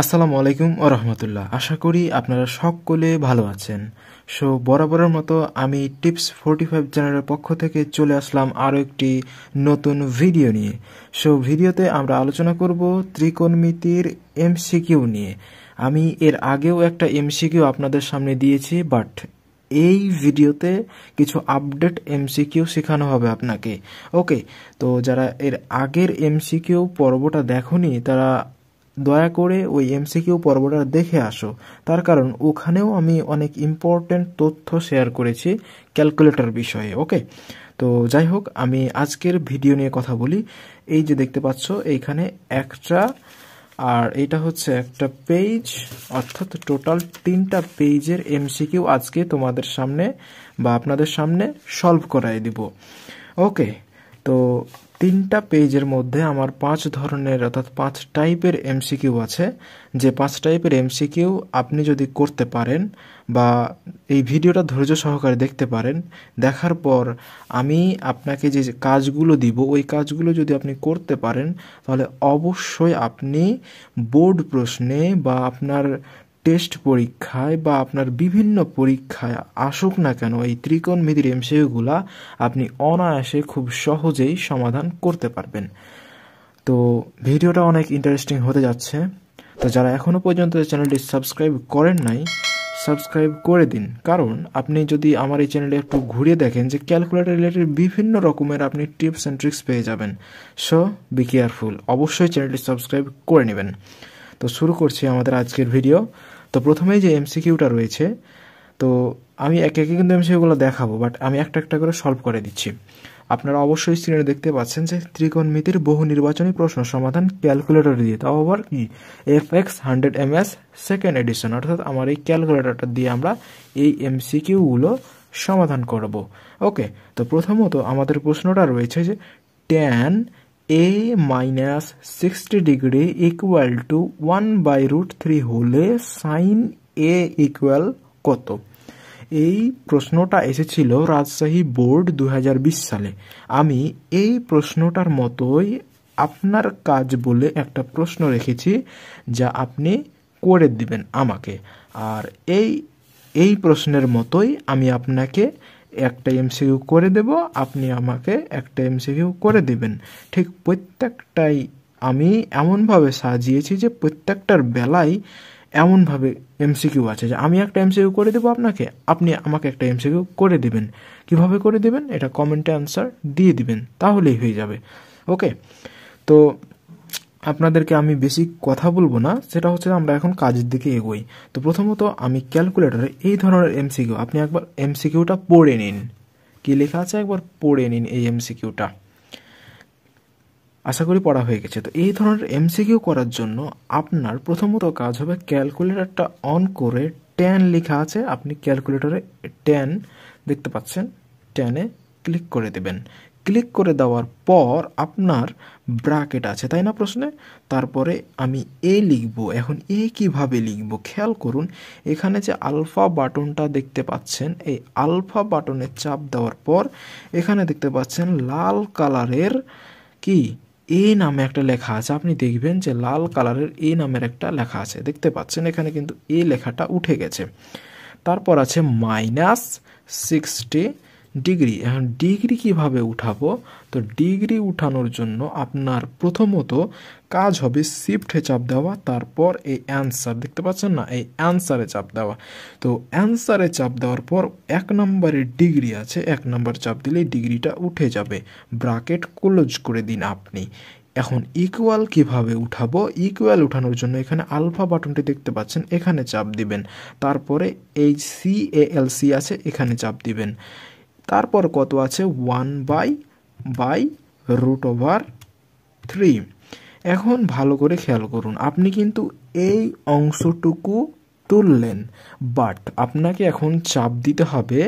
আসসালামু আলাইকুম ও রহমতুল্লাহ। আশা করি আপনারা সকলে ভালো আছেন। সো, বরাবরের মতো আমি টিপস ফোরটি ফাইভ চ্যানেলের পক্ষ থেকে চলে আসলাম আরও একটি নতুন ভিডিও নিয়ে। সো, ভিডিওতে আমরা আলোচনা করব ত্রিকোণমিতির এমসিকিউ নিয়ে। আমি এর আগেও একটা এমসিকিউ আপনাদের সামনে দিয়েছি, বাট এই ভিডিওতে কিছু আপডেট এমসিকিউ শেখানো হবে আপনাকে। ওকে, তো যারা এর আগের এমসিকিউ পর্বটা দেখনি, তারা দয়া করে ওই এমসিকিউ পর্বটা দেখে আসো। তার কারণ ওখানেও আমি অনেক ইম্পর্টেন্ট তথ্য শেয়ার করেছি ক্যালকুলেটর বিষয়ে ওকে তো যাই হোক, আমি আজকের ভিডিও নিয়ে কথা বলি। এই যে দেখতে পাচ্ছ, এইখানে একটা, আর এটা হচ্ছে একটা পেজ অর্থাৎ টোটাল তিনটা পেজের এমসিকিউ আজকে তোমাদের সামনে বা আপনাদের সামনে সলভ করাই দিব ওকে তো তিনটা পেজের মধ্যে আমার পাঁচ ধরনের, অর্থাৎ পাঁচ টাইপের এমসিকিউ আছে। যে পাঁচ টাইপের এমসিকিউ আপনি যদি করতে পারেন বা এই ভিডিওটা ধৈর্য সহকারে দেখতে পারেন, দেখার পর আমি আপনাকে যে কাজগুলো দিব, ওই কাজগুলো যদি আপনি করতে পারেন, তাহলে অবশ্যই আপনি বোর্ড প্রশ্নে বা আপনার টেস্ট পরীক্ষায় বা আপনার বিভিন্ন পরীক্ষায় আসুক না কেন, এই ত্রিকোণ ত্রিকোণমিতির এমসিউগুলা আপনি অনায়াসে খুব সহজেই সমাধান করতে পারবেন। তো ভিডিওটা অনেক ইন্টারেস্টিং হতে যাচ্ছে। তো যারা এখনও পর্যন্ত চ্যানেলটি সাবস্ক্রাইব করেন নাই সাবস্ক্রাইব করে দিন। কারণ আপনি যদি আমার এই চ্যানেলে একটু ঘুরিয়ে দেখেন যে ক্যালকুলেটর রিলেটেড বিভিন্ন রকমের আপনি টিপস অ্যান্ড ট্রিক্স পেয়ে যাবেন। সো বি কেয়ারফুল অবশ্যই চ্যানেলটি সাবস্ক্রাইব করে নেবেন। তো শুরু করছি আমাদের আজকের ভিডিও তো প্রথমেই যে এমসিকিউটা রয়েছে, তো আমি একে একে কিন্তু এমসিকিউগুলো দেখাবো বাট আমি একটা একটা করে সলভ করে দিচ্ছি। আপনারা অবশ্যই স্ক্রিনে দেখতে পাচ্ছেন যে ত্রিকোণমিতির বহু নির্বাচনী প্রশ্ন, সমাধান ক্যালকুলেটর দিয়ে, তাও আবার কি? F X hundred M S second edition অর্থাৎ আমার এই ক্যালকুলেটরটা দিয়ে আমরা এই এমসিকিউগুলো সমাধান করব। ওকে তো প্রথমত আমাদের প্রশ্নটা রয়েছে যে tan A minus sixty degree equal to one by root three হলে সাইন এ ইকুয়াল কত? এই প্রশ্নটা এসেছিল রাজশাহী বোর্ড দু হাজার বিশ সালে। আমি এই প্রশ্নটার মতোই আপনার কাজ বলে একটা প্রশ্ন রেখেছি, যা আপনি করে দিবেন আমাকে। আর এই এই প্রশ্নের মতোই আমি আপনাকে একটা এমসিকিউ করে দেব, আপনি আমাকে একটা এমসিকিউ করে দেবেন। ঠিক প্রত্যেকটাই আমি এমনভাবে সাজিয়েছি যে প্রত্যেকটার বেলায় এমনভাবে এমসিকিউ আছে যে আমি একটা এমসিকিউ করে দেবো আপনাকে, আপনি আমাকে একটা এমসিকিউ করে দেবেন। কীভাবে করে দিবেন? এটা কমেন্টে অ্যান্সার দিয়ে দিবেন, তাহলেই হয়ে যাবে। ওকে তো আপনাদেরকে আমি বেশি কথা বলব না, সেটা হচ্ছে আমরা এখন কাজের দিকে এগোই। তো প্রথমত আমি ক্যালকুলেটরে এই ধরনের এমসিকিউ, আপনি একবার এমসিকিউটা পড়ে নিন। কি লেখা আছে? একবার পড়ে নিন এই এমসিকিউটা। আশা করি পড়া হয়ে গেছে। তো এই ধরনের এমসিকিউ করার জন্য আপনার প্রথমত কাজ হবে ক্যালকুলেটরটা অন করে টেন লেখা আছে, আপনি ক্যালকুলেটরে টেন দেখতে পাচ্ছেন, টেনে ক্লিক করে দেবেন। ক্লিক করে দেওয়ার পর আপনার ব্রাকেট আছে, তাই না প্রশ্নে? তারপরে আমি এ লিখব। এখন এ কীভাবে লিখব? খেয়াল করুন, এখানে যে আলফা বাটনটা দেখতে পাচ্ছেন, এই আলফা বাটনে চাপ দেওয়ার পর এখানে দেখতে পাচ্ছেন লাল কালারের কি? এ নামে একটা লেখা আছে। আপনি দেখবেন যে লাল কালারের এ নামের একটা লেখা আছে। দেখতে পাচ্ছেন, এখানে কিন্তু এ লেখাটা উঠে গেছে। তারপর আছে মাইনাস সিক্সটি ডিগ্রি। এখন ডিগ্রি কীভাবে উঠাবো? তো ডিগ্রি উঠানোর জন্য আপনার প্রথমত কাজ হবে শিফটে চাপ দেওয়া, তারপর এই অ্যান্সার দেখতে পাচ্ছেন না? এই অ্যান্সারে চাপ দেওয়া। তো অ্যান্সারে চাপ দেওয়ার পর এক নম্বরের ডিগ্রি আছে, এক নম্বর চাপ দিলে ডিগ্রিটা উঠে যাবে। ব্রাকেট ক্লোজ করে দিন আপনি। এখন ইকুয়াল কীভাবে উঠাবো? ইকুয়াল উঠানোর জন্য এখানে আলফা বাটনটি দেখতে পাচ্ছেন, এখানে চাপ দিবেন। তারপরে এই সি এল সি আছে, এখানে চাপ দিবেন। তারপর কত আছে? One by by root over three এখন ভালো করে খেয়াল করুন, আপনি কিন্তু এই অংশটুকু তুললেন বাট আপনাকে এখন চাপ দিতে হবে।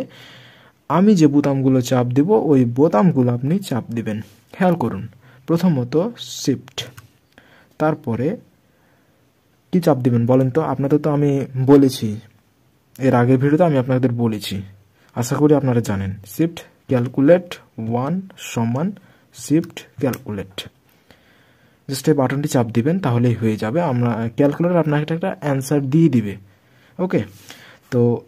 আমি যে বোতামগুলো চাপ দেব, ওই বোতামগুলো আপনি চাপ দিবেন। খেয়াল করুন, প্রথমত শিফট তারপরে কি চাপ দিবেন বলেন তো? আপনাদের তো আমি বলেছি, এর আগের ভিডিওতে আমি আপনাদের বলেছি। আশা করি আপনারা জানেন। শিফট ক্যালকুলেট ওয়ান সমান শিফট ক্যালকুলেট জাস্ট এই বাটনটি চাপ দিবেন, তাহলেই হয়ে যাবে। আমরা ক্যালকুলেটর আপনাকে একটা অ্যান্সার দিয়ে দিবে। ওকে তো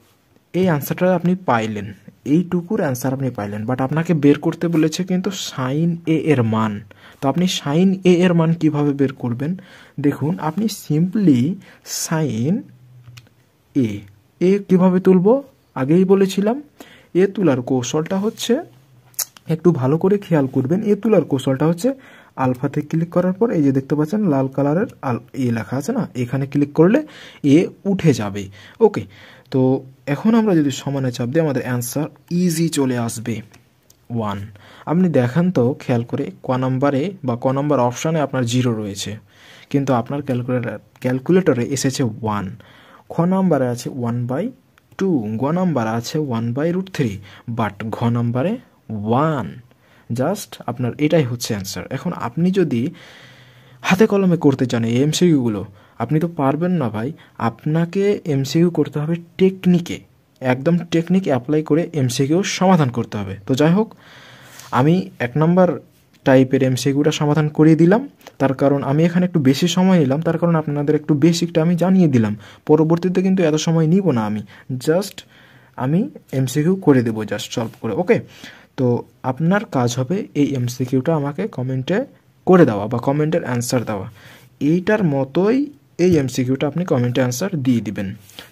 এই অ্যান্সারটা আপনি পাইলেন। এইটুকুর অ্যান্সার আপনি পাইলেন। বাট আপনাকে বের করতে বলেছে কিন্তু সাইন এ এর মান। তো আপনি সাইন এ এর মান কীভাবে বের করবেন? দেখুন, আপনি সিম্পলি সাইন এ এ কীভাবে তুলব? আগেই বলেছিলাম, এ তুলার কৌশলটা হচ্ছে একটু ভালো করে খেয়াল করবেন। এ তোলার কৌশলটা হচ্ছে আলফাতে ক্লিক করার পর এই যে দেখতে পাচ্ছেন, লাল কালারের আল, এ লেখা আছে না? এখানে ক্লিক করলে এ উঠে যাবে। ওকে, তো এখন আমরা যদি সমানে চাপ দিই, আমাদের অ্যান্সার ইজি চলে আসবে। ওয়ান, আপনি দেখান তো, খেয়াল করে ক নাম্বারে বা ক নাম্বার অপশানে আপনার জিরো রয়েছে। কিন্তু আপনার ক্যালকুলেটার, ক্যালকুলেটরে এসেছে ওয়ান। খ নাম্বারে আছে ওয়ান বাই টু গ নাম্বার আছে one by root three but ঘ নাম্বারে ওয়ান জাস্ট আপনার এটাই হচ্ছে অ্যান্সার এখন আপনি যদি হাতে কলমে করতে চান এই এমসিকিউগুলো আপনি তো পারবেন না ভাই। আপনাকে এমসিকিউ করতে হবে টেকনিকে একদম টেকনিক অ্যাপ্লাই করে এমসিকিউ সমাধান করতে হবে। তো যাই হোক, আমি এক নম্বর টাইপের এমসিকিউটা সমাধান করিয়ে দিলাম। তার কারণ আমি এখানে একটু বেশি সময় নিলাম। তার কারণ আপনাদের একটু বেসিকটা আমি জানিয়ে দিলাম। পরবর্তীতে কিন্তু এত সময় নিব না আমি। জাস্ট আমি এমসিকিউ করে দেবো জাস্ট সলভ করে ওকে তো আপনার কাজ হবে এই এমসিকিউটা আমাকে কমেন্টে করে দেওয়া বা কমেন্টের অ্যান্সার দেওয়া। এইটার মতোই এই এমসিকিউটা আপনি কমেন্টে অ্যান্সার দিয়ে দিবেন।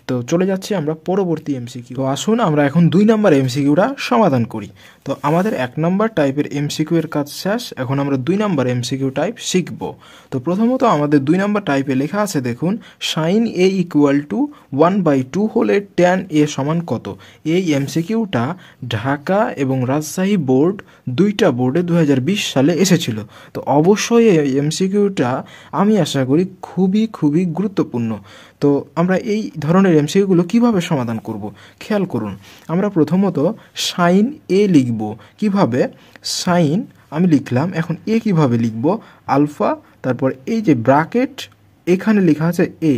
তো চলে যাচ্ছি আমরা পরবর্তী এমসিকিউ তো আসুন আমরা এখন দুই নাম্বার এমসিকিউটা সমাধান করি। তো আমাদের এক নাম্বার টাইপের এমসিকিউ এর কাজ শেষ, এখন আমরা দুই নাম্বার এমসিকিউ টাইপ শিখব। তো প্রথমত আমাদের দুই নাম্বার টাইপে লেখা আছে, দেখুন sine A equal to one by two হলে ট্যান এ সমান কত? এই এমসিকিউটা ঢাকা এবং রাজশাহী বোর্ড দুইটা বোর্ডে দু হাজার বিশ সালে এসেছিল। তো অবশ্যই এই এমসিকিউটা আমি আশা করি খুবই খুবই গুরুত্বপূর্ণ। তো আমরা এই ধরনের এমসিকিউগুলো কীভাবে সমাধান করব? খেয়াল করুন, আমরা প্রথমত সাইন এ লিখব। কীভাবে? সাইন আমি লিখলাম, এখন এ কীভাবে লিখব? আলফা, তারপর এই যে ব্রাকেট এখানে লেখা আছে এ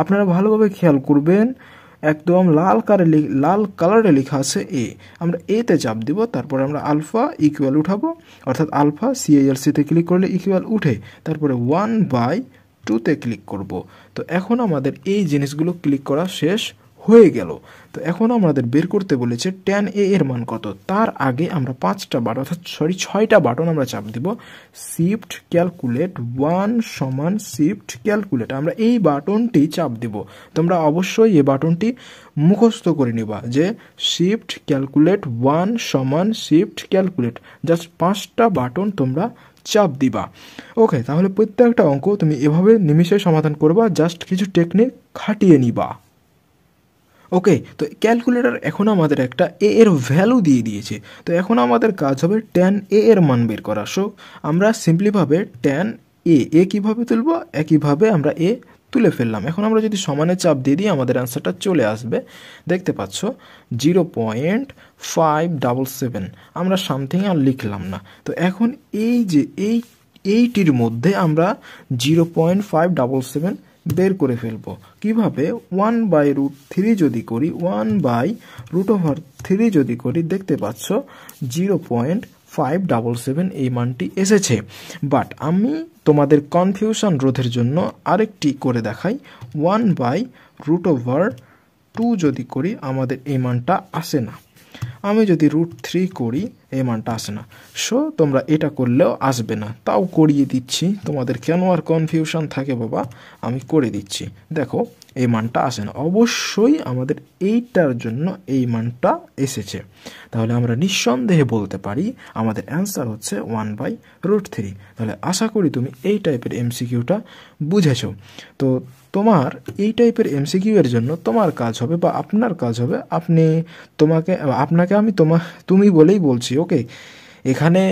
আপনারা ভালোভাবে খেয়াল করবেন, একদম লাল কালারে লাল কালারে লেখা আছে এ আমরা এতে চাপ দিব, তারপরে আমরা আলফা ইকুয়াল উঠাবো। অর্থাৎ আলফা সিএলসিতে ক্লিক করলে ইকুয়াল উঠে। তারপরে ওয়ান বাই টুতে ক্লিক করব। তো এখন আমাদের এই জিনিসগুলো ক্লিক করা শেষ হয়ে গেল। তো এখন আমাদের বের করতে বলেছে টেন এ এর মান কত? তার আগে আমরা পাঁচটা বাটন অর্থাৎ সরি ছয়টা বাটন আমরা চাপ দিব। শিফট ক্যালকুলেট ওয়ান সমান শিফট ক্যালকুলেট আমরা এই বাটনটি চাপ দিব। তোমরা অবশ্যই এই বাটনটি মুখস্থ করে নিবা যে শিফট ক্যালকুলেট ওয়ান সমান শিফট ক্যালকুলেট জাস্ট পাঁচটা বাটন তোমরা চাপ দিবা। ওকে তাহলে প্রত্যেকটা অঙ্ক তুমি এভাবে নিমিশে সমাধান করবা জাস্ট কিছু টেকনিক খাটিয়ে নিবা। ওকে তো ক্যালকুলেটর এখন আমাদের একটা এ এর ভ্যালু দিয়ে দিয়েছে। তো এখন আমাদের কাজ হবে ট্যান এ এর মান বের করা। সো আমরা সিম্পলিভাবে ট্যান এ এ কীভাবে তুলব? একইভাবে আমরা এ তুলে ফেললাম। এখন আমরা যদি সমানে চাপ দিয়ে দিই, আমাদের অ্যান্সারটা চলে আসবে। দেখতে পাচ্ছ, zero point five double seven. আমরা সামথিং আর লিখলাম না। তো এখন এই যে, এই, এইটির মধ্যে আমরা zero point five double seven বের করে ফেলব। কীভাবে? ওয়ান বাই রুট থ্রি যদি করি, one by root over three যদি করি, দেখতে পাচ্ছ, zero point five double seven এই মানটি এসেছে। বাট আমি তোমাদের কনফিউশন রোধের জন্য আরেকটি করে দেখাই। One by root over two যদি করি, আমাদের এই মানটা আসে না। আমি যদি রুট থ্রি করি এই মানটা আসে না। সো, তোমরা এটা করলেও আসবে না। তাও করিয়ে দিচ্ছি। তোমাদের কেন আর কনফিউশন থাকে বাবা? আমি করে দিচ্ছি। দেখো, এই মানটা আসে না। অবশ্যই আমাদের এইটার জন্য এই মানটা এসেছে। তাহলে আমরা নিঃসন্দেহে বলতে পারি, আমাদের অ্যান্সার হচ্ছে ওয়ান বাই রুট থ্রি তাহলে আশা করি তুমি এই টাইপের এমসিকিউটা বুঝেছ। তো তোমার এই টাইপের এমসিকিউ এর জন্য তোমার কাজ হবে বা আপনার কাজ হবে, আপনি তোমাকে, আপনাকে আমি তোমা, তুমি বলেই বলছি ওকে, এখানে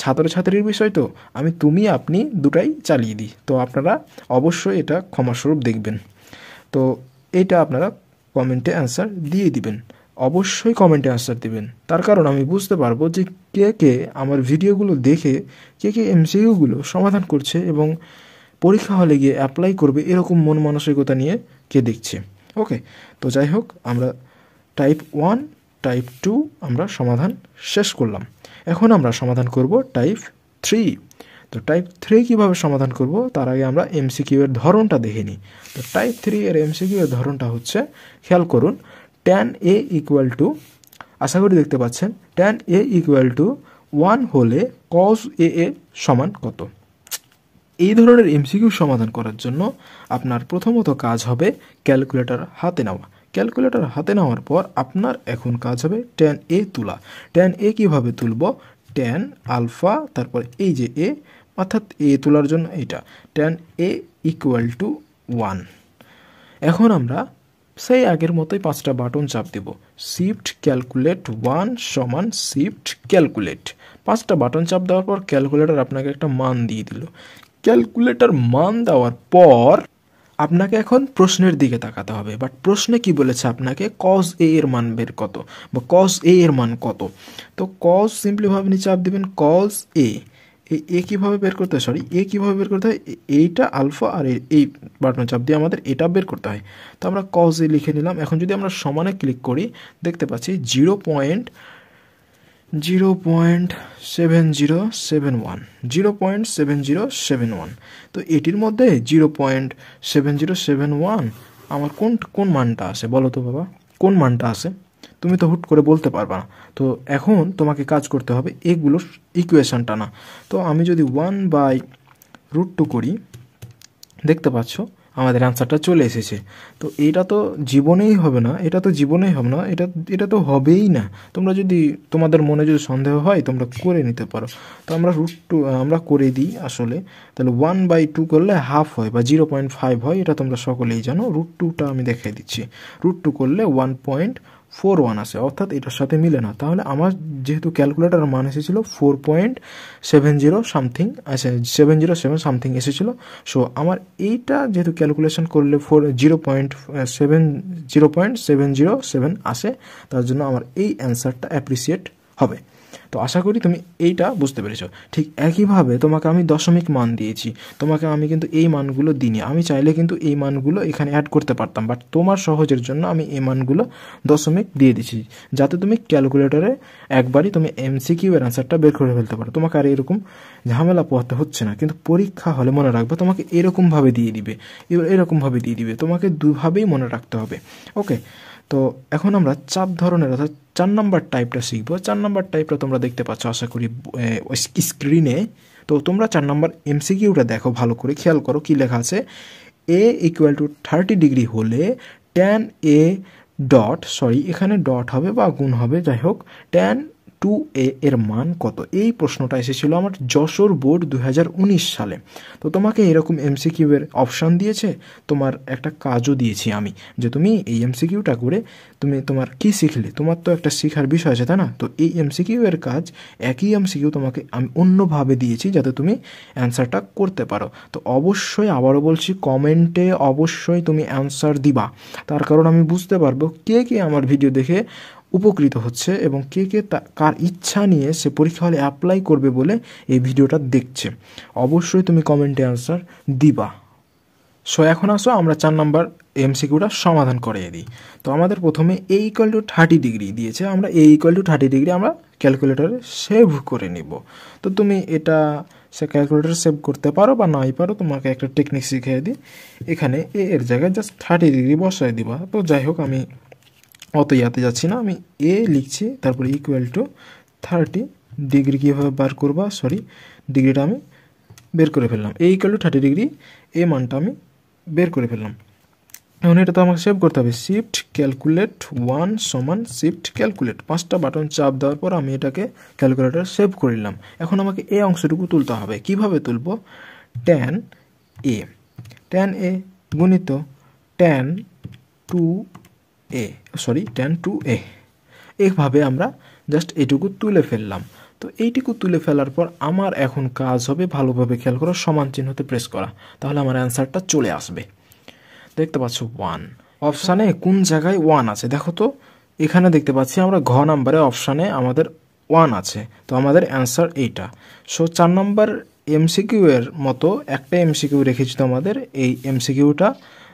ছাত্রছাত্রীর বিষয় তো, আমি তুমি, আপনি দুটাই চালিয়ে দিই। তো আপনারা অবশ্যই এটা ক্ষমাস্বরূপ দেখবেন। তো এটা আপনারা কমেন্টে অ্যান্সার দিয়ে দিবেন। অবশ্যই কমেন্টে অ্যান্সার দিবেন। তার কারণ আমি বুঝতে পারব যে কে কে আমার ভিডিওগুলো দেখে, কে কে এমসিইউগুলো সমাধান করছে এবং পরীক্ষা হলে গিয়ে অ্যাপ্লাই করবে এরকম মন মানসিকতা নিয়ে কে দেখছে। ওকে, তো যাই হোক, আমরা টাইপ ওয়ান টাইপ টু আমরা সমাধান শেষ করলাম। এখন আমরা সমাধান করব টাইপ থ্রি তো টাইপ থ্রি কীভাবে সমাধান করব? তার আগে আমরা এমসিকিউ এর ধরনটা দেখে নিই। তো টাইপ থ্রি এর এমসিকিউ এর ধরনটা হচ্ছে, খেয়াল করুন ট্যান এ ইকুয়াল টু আশা করি দেখতে পাচ্ছেন tan A equal to one হলে কজ এ এ সমান কত? এই ধরনের এমসিকিউ সমাধান করার জন্য আপনার প্রথমত কাজ হবে ক্যালকুলেটর হাতে নেওয়া। ক্যালকুলেটর হাতে নেওয়ার পর আপনার এখন কাজ হবে টেন এ তোলা। টেন এ কীভাবে তুলব? টেন আলফা তারপর এই যে এ অর্থাৎ এ তোলার জন্য এটা tan A equal to one এখন আমরা সেই আগের মতোই পাঁচটা বাটন চাপ দেব। শিফট ক্যালকুলেট ওয়ান সমান শিফট ক্যালকুলেট পাঁচটা বাটন চাপ দেওয়ার পর ক্যালকুলেটর আপনাকে একটা মান দিয়ে দিল। ক্যালকুলেটর মান দেওয়ার পর আপনাকে এখন প্রশ্নের দিকে তাকাতে হবে। বাট প্রশ্নে কি বলেছে আপনাকে? কজ এ এর মান বের কত? বা কজ এ এর মান কত? তো কজ সিম্পলিভাবে নিচে চাপ দেবেন কজ এ এ কীভাবে বের করতে হয়? সরি এ কীভাবে বের করতে হয়? এইটা আলফা আর এই বাটন চাপ দিয়ে আমাদের এটা বের করতে হয়। তো আমরা কজ এ লিখে নিলাম। এখন যদি আমরা সমানে ক্লিক করি, দেখতে পাচ্ছি zero point zero point seven zero seven one. Zero point seven zero seven one. তো এটির মধ্যে zero point seven zero seven one, আমার কোন কোন মানটা আছে বলো তো বাবা? কোন মানটা আছে? তুমি তো হুট করে বলতে পারবা না। তো এখন তোমাকে কাজ করতে হবে এগুলোর ইকুয়েশনটা না। তো আমি যদি ওয়ান বাই রুট টু করি, দেখতে পাচ্ছ? আমাদের অ্যান্সারটা চলে এসেছে। তো এটা তো জীবনেই হবে না, এটা তো জীবনেই হবে না, এটা এটা তো হবেই না। তোমরা যদি, তোমাদের মনে যদি সন্দেহ হয়, তোমরা করে নিতে পারো। তো আমরা রুট টু আমরা করে দিই আসলে। তাহলে ওয়ান বাই টু করলে হাফ হয় বা জিরো পয়েন্ট ফাইভ হয়, এটা তোমরা সকলেই জানো। রুট টুটা আমি দেখাই দিচ্ছি। রুট টু করলে ওয়ান পয়েন্ট ফোর ওয়ান আসে অর্থাৎ এটার সাথে মিলে না। তাহলে আমার যেহেতু ক্যালকুলেটার মান এসেছিল four point seven zero something আচ্ছা সেভেন জিরো সেভেন সামথিং এসেছিল। সো আমার এইটা যেহেতু ক্যালকুলেশন করলে four zero point seven zero point seven zero seven আসে, তার জন্য আমার এই অ্যান্সারটা অ্যাপ্রিসিয়েট হবে। তো আশা করি তুমি এইটা বুঝতে পেরেছ। ঠিক একইভাবে তোমাকে আমি দশমিক মান দিয়েছি। তোমাকে আমি কিন্তু এই মানগুলো দিইনি। আমি চাইলে কিন্তু এই মানগুলো এখানে অ্যাড করতে পারতাম। বাট তোমার সহজের জন্য আমি এই মানগুলো দশমিক দিয়ে দিচ্ছি যাতে তুমি ক্যালকুলেটরে একবারই তুমি এমসিকিউ এর অ্যান্সারটা বের করে ফেলতে পারো। তোমাকে আর এরকম ঝামেলা পোহাতে হচ্ছে না। কিন্তু পরীক্ষা হলে মনে রাখবে, তোমাকে এরকমভাবে দিয়ে দিবে। এরকমভাবে দিয়ে দিবে। তোমাকে দুভাবেই মনে রাখতে হবে। ওকে তো এখন আমরা চাপ ধরনের, অর্থাৎ চার নাম্বার টাইপটা শিখব। চার নাম্বার টাইপটা তোমরা দেখতে পাচ্ছ, আশা করি স্ক্রিনে তো তোমরা চার নাম্বার এমসিকিউটা দেখো ভালো করে, খেয়াল করো কী লেখা আছে। A equal to thirty degree হলে ট্যান এ ডট সরি এখানে ডট হবে বা গুণ হবে, যাই হোক ট্যান টু এ এর মান কত? এই প্রশ্নটা এসেছিল আমার যশোর বোর্ড দু হাজার উনিশ সালে। তো তোমাকে এরকম এমসিকিউ এর অপশান দিয়েছে, তোমার একটা কাজও দিয়েছি আমি, যে তুমি এই এমসিকিউটা করে তুমি তোমার কি শিখলে? তোমার তো একটা শেখার বিষয় আছে, তাই না? তো এই এমসিকিউ এর কাজ, একই এমসিকিউ তোমাকে আমি অন্যভাবে দিয়েছি যাতে তুমি অ্যান্সারটা করতে পারো। তো অবশ্যই আবারও বলছি কমেন্টে অবশ্যই তুমি অ্যান্সার দিবা। তার কারণ আমি বুঝতে পারব কে কে আমার ভিডিও দেখে উপকৃত হচ্ছে এবং কে কে কার ইচ্ছা নিয়ে সে পরীক্ষা হলে অ্যাপ্লাই করবে বলে এই ভিডিওটা দেখছে। অবশ্যই তুমি কমেন্টে আনসার দিবা। সো এখন আসো, আমরা চার নাম্বার এমসিকিউটা সমাধান করিয়ে দিই। তো আমাদের প্রথমে A equal to thirty degree দিয়েছে। আমরা A equal to thirty degree আমরা ক্যালকুলেটরে সেভ করে নিব। তো তুমি এটা সে ক্যালকুলেটর সেভ করতে পারো বা নাই পারো, তোমাকে একটা টেকনিক শিখিয়ে দিই। এখানে এ এর জায়গায় জাস্ট থার্টি ডিগ্রি বসায় দিবা। তো যাই হোক, আমি অত ইয়াতে যাচ্ছি না। আমি এ লিখছি, তারপরে ইকুয়াল টু থার্টি ডিগ্রি কীভাবে বার করবা? সরি ডিগ্রিটা আমি বের করে ফেললাম। A equal to thirty degree এ মানটা আমি বের করে ফেললাম। এখন এটা তো আমাকে সেভ করতে হবে। শিফট ক্যালকুলেট ওয়ান সমান শিফট ক্যালকুলেট পাঁচটা বাটন চাপ দেওয়ার পর আমি এটাকে ক্যালকুলেটার সেভ করে এখন আমাকে এই অংশটুকু তুলতে হবে। কীভাবে তুলব? ট্যান এ ট্যান এ গুণিত tan two A sorry tan two A এইভাবে আমরা জাস্ট এটুকু তুলে ফেললাম। তো এইটুকু তুলে ফেলার পর আমার এখন কাজ হবে ভালোভাবে খেয়াল করো সমান চিহ্নতে প্রেস করা। তাহলে আমার অ্যান্সারটা চলে আসবে। দেখতে পাচ্ছ ওয়ান অপশানে কোন জায়গায় ওয়ান আছে? দেখো তো, এখানে দেখতে পাচ্ছি আমরা ঘ নাম্বারে অপশানে আমাদের ওয়ান আছে। তো আমাদের অ্যান্সার এইটা। সো চার নাম্বার এমসিকিউ এর মতো একটা এমসিকিউ রেখেছি তোমাদের। এই এমসিকিউটা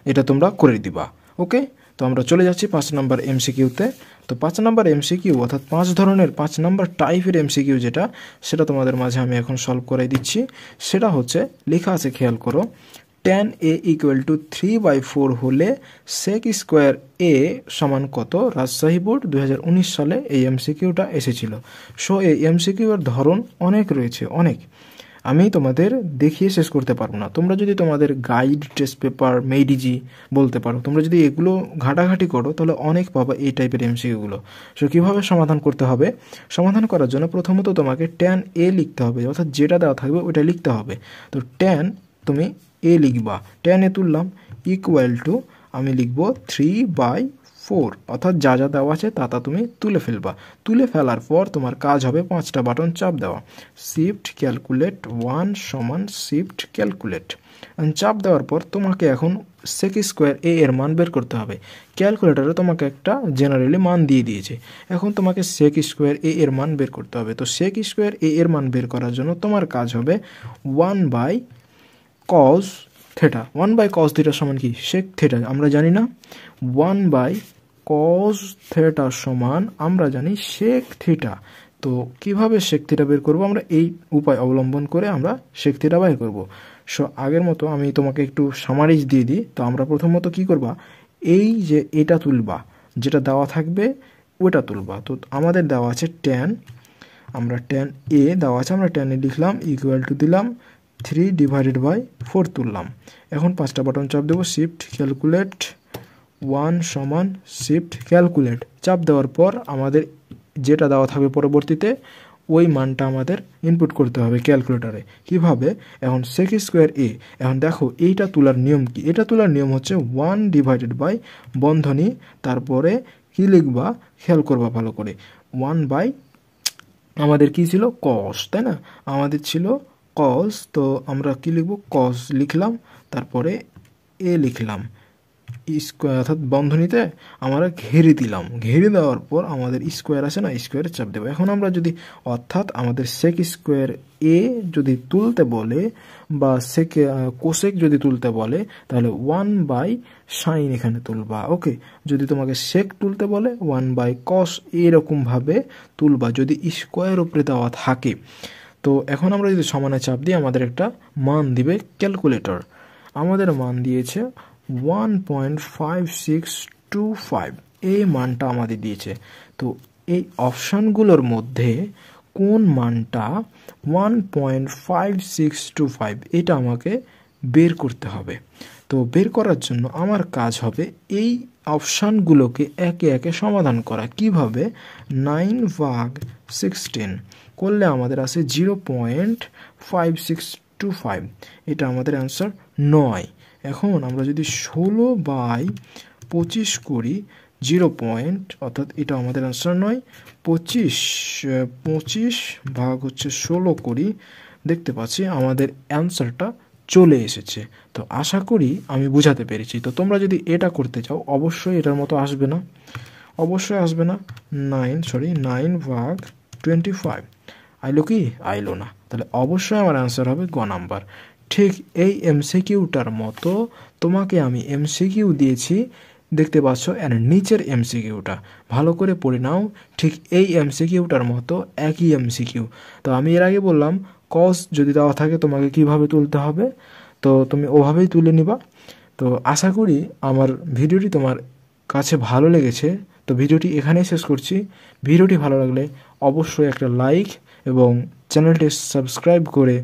এটা তোমরা করে দিবা। ওকে তো আমরা চলে যাচ্ছি পাঁচ নাম্বার এমসিকিউতে তো পাঁচ নাম্বার এমসিকিউ অর্থাৎ পাঁচ ধরনের, পাঁচ নম্বর টাইপের এমসিকিউ যেটা, সেটা তোমাদের মাঝে আমি এখন সলভ করে দিচ্ছি। সেটা হচ্ছে, লেখা আছে, খেয়াল করো tan A equal to three by four হলে সেক স্কোয়ার এ সমান কত? রাজশাহী বোর্ড দু হাজার উনিশ সালে এই এমসিকিউটা এসেছিল। সো এই এমসিকিউ এর ধরন অনেক রয়েছে, অনেক। আমি তোমাদের দেখিয়ে শেষ করতে পারব না। তোমরা যদি তোমাদের গাইড টেস্ট পেপার মেডিজি বলতে পারো, তোমরা যদি এগুলো ঘাটাঘাটি করো, তাহলে অনেক পাবা এই টাইপের এমসিকিউগুলো সো কীভাবে সমাধান করতে হবে? সমাধান করার জন্য প্রথমত তোমাকে ট্যান এ লিখতে হবে, অর্থাৎ যেটা দেওয়া থাকবে ওইটা লিখতে হবে। তো ট্যান তুমি এ লিখবা। ট্যান এ তুললাম ইকুয়াল টু আমি লিখব থ্রি বাই ফোর অর্থাৎ যা যা দেওয়া আছে তা তা তুমি তুলে ফেলবা। তুলে ফেলার পর তোমার কাজ হবে পাঁচটা বাটন চাপ দেওয়া। শিফট ক্যালকুলেট ওয়ান সমান শিফট ক্যালকুলেট চাপ দেওয়ার পর তোমাকে এখন সেক স্কোয়ার এ এর মান বের করতে হবে। ক্যালকুলেটারে তোমাকে একটা জেনারেলি মান দিয়ে দিয়েছে। এখন তোমাকে সেক স্কোয়ার এ এর মান বের করতে হবে। তো সেক স্কোয়ার এ এর মান বের করার জন্য তোমার কাজ হবে one by cos theta one by cos থিটার সমান কি? সেক থেটা আমরা জানি না? ওয়ান বাই কজ থেটা সমান, আমরা জানি শেক থিটা তো কীভাবে শেক থিটা বের করব? আমরা এই উপায় অবলম্বন করে আমরা শেক থিটা বের করব। সো আগের মতো আমি তোমাকে একটু সামারিজ দিয়ে দিই। তো আমরা প্রথমত কি করবা? এই যে এটা তুলবা, যেটা দেওয়া থাকবে, ওটা তুলবা। তো আমাদের দেওয়া আছে টেন আমরা টেন এ দেওয়া আছে, আমরা এ লিখলাম ইকুয়াল টু দিলাম। থ্রি ডিভাইডেড বাই ফোর তুললাম। এখন পাঁচটা বাটন চাপ দেবো শিফট ক্যালকুলেট ওয়ান সমান শিফট ক্যালকুলেট চাপ দেওয়ার পর আমাদের যেটা দেওয়া থাকবে পরবর্তীতে, ওই মানটা আমাদের ইনপুট করতে হবে ক্যালকুলেটারে কীভাবে? এখন সেক স্কোয়ার এ এখন দেখো এইটা তোলার নিয়ম কি? এটা তোলার নিয়ম হচ্ছে ওয়ান ডিভাইডেড বাই বন্ধনী, তারপরে কী লিখবা? খেয়াল করবা ভালো করে। ওয়ান বাই আমাদের কি ছিল? কস তাই না? আমাদের ছিল কস তো আমরা কি লিখব? কস লিখলাম, তারপরে এ লিখলাম। স্কোয়ার অর্থাৎ বন্ধনীতে আমরা ঘেরে দিলাম। ঘেরে দেওয়ার পর আমাদের স্কোয়ার আছে না স্কোয়ারে চাপ দেবো। এখন আমরা যদি, অর্থাৎ আমাদের সেক স্কোয়ার এ যদি তুলতে বলে, বা সেক কোসেক যদি তুলতে বলে, তাহলে ওয়ান বাই সাইন এখানে তুলবা। ওকে যদি তোমাকে সেক তুলতে বলে ওয়ান বাই কস এরকমভাবে তুলবা। যদি স্কোয়ার উপরে দেওয়া থাকে তো এখন আমরা যদি সমানে চাপ দিই, আমাদের একটা মান দিবে ক্যালকুলেটর আমাদের মান দিয়েছে one point five six two five এই মানটা আমাদের দিয়েছে। তো এই অপশানগুলোর মধ্যে কোন মানটা one point five six two five এটা আমাকে বের করতে হবে। তো বের করার জন্য আমার কাজ হবে এই অপশানগুলোকে একে একে সমাধান করা। কীভাবে? নাইন ভাগ সিক্সটিন করলে আমাদের আছে zero point five six two five. এটা আমাদের অ্যান্সার নয়। এখন আমরা যদি ষোলো বাই পঁচিশ করি, জিরো পয়েন্ট, অর্থাৎ এটা আমাদের অ্যান্সার নয়, পঁচিশ পঁচিশ ভাগ হচ্ছে ষোলো করি, দেখতে পাচ্ছি আমাদের অ্যান্সারটা চলে এসেছে। তো আশা করি আমি বুঝাতে পেরেছি। তো তোমরা যদি এটা করতে চাও, অবশ্যই এটার মতো আসবে না। অবশ্যই আসবে না। নাইন সরি নাইন ভাগ টোয়েন্টি ফাইভ আইলো কি? আইলো না। তাহলে অবশ্যই আমার অ্যান্সার হবে গ নাম্বার। ঠিক এই এমসিকিউটার মতো তোমাকে আমি এমসিকিউ দিয়েছি। দেখতে পাচ্ছ, এর নিচের এমসিকিউটা ভালো করে পড়ে নাও। ঠিক এই এমসিকিউটার মতো একই এমসিকিউ তো আমি এর আগে বললাম কস যদি দেওয়া থাকে তোমাকে কীভাবে তুলতে হবে, তো তুমি ওভাবেই তুলে নিবা। তো আশা করি আমার ভিডিওটি তোমার কাছে ভালো লেগেছে। তো ভিডিওটি এখানেই শেষ করছি। ভিডিওটি ভালো লাগলে অবশ্যই একটা লাইক এবং চ্যানেলটি সাবস্ক্রাইব করে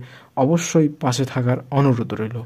অবশ্যই পাশে থাকার অনুরোধ রইল।